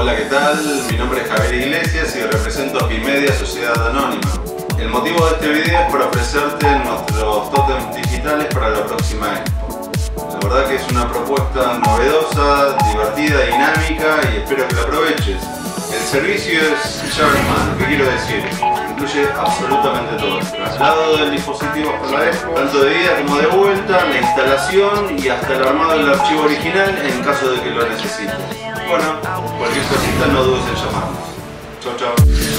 Hola, ¿qué tal? Mi nombre es Javier Iglesias y represento a Pimedia Sociedad Anónima. El motivo de este video es para ofrecerte nuestros totems digitales para la próxima expo. La verdad que es una propuesta novedosa, divertida, dinámica y espero que la aproveches. El servicio es llave ¿qué quiero decir? Incluye absolutamente todo. Traslado del dispositivo hasta la expo, tanto de ida como de vuelta, la instalación y hasta el armado del archivo original en caso de que lo necesites. Bueno, cualquier cosita no dudes en llamarnos. Chau chau.